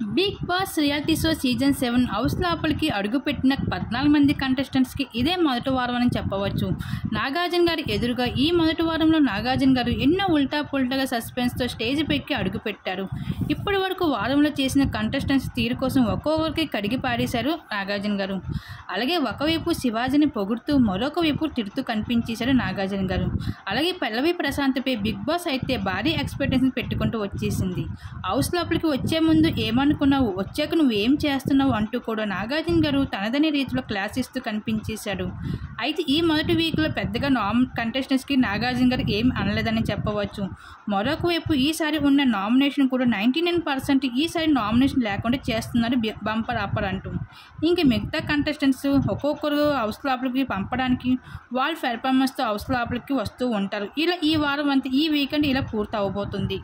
Bigg Boss reality show season seven house లోపలికి అడుగుపెట్టిన పద్నాలుగు మంది కంటెస్టెంట్స్కి ఇదే మొదటి వారం అని చెప్పవచ్చు. నాగార్జున గారి ఎదురుగా ఈ మొదటి వారంలో నాగార్జున గారు ఎన్నో ఉల్టా పుల్టాగా సస్పెన్స్తో స్టేజ్ పెక్కి అడుగుపెట్టారు. ఇప్పటి వరకు వారంలో చేసిన కంటెస్టెంట్స్ తీరు కోసం ఒక్కొక్కరికి కడిగి పాడేశారు నాగార్జున గారు. అలాగే ఒకవైపు శివాజీని పొగుడుతూ మరొక వైపు తిడుతూ కనిపించేశారు నాగార్జున గారు. అలాగే పల్లవి ప్రశాంత్పై బిగ్ బాస్ అయితే భారీ ఎక్స్పెక్టేషన్ పెట్టుకుంటూ వచ్చేసింది. హౌస్ లోపలికి వచ్చే ముందు ఏమనుకున్నావు వచ్చాక నువ్వు ఏం చేస్తున్నావు అంటూ కూడా నాగార్జున గారు తనదనే రీతిలో క్లాస్ ఇస్తూ కనిపించేశాడు. అయితే ఈ మొదటి వీక్లో పెద్దగా నామ్ కంటెస్టెంట్స్కి నాగార్జున గారు ఏం అనలేదని చెప్పవచ్చు. మరొక వైపు ఈసారి ఉన్న నామినేషన్ కూడా నైంటీ నైన్ పర్సెంట్ ఈసారి నామినేషన్ లేకుండా చేస్తున్నారు బంపర్ ఆపర్ అంటూ. ఇంక మిగతా కంటెస్టెంట్స్ ఒక్కొక్కరు హౌస్ లోపలికి పంపడానికి వాళ్ళ పెర్ఫార్మెన్స్తో హౌస్ లోపలికి వస్తూ ఉంటారు. ఇలా ఈ వారం అంతా ఈ వీకెండ్ ఇలా పూర్తి అవబోతుంది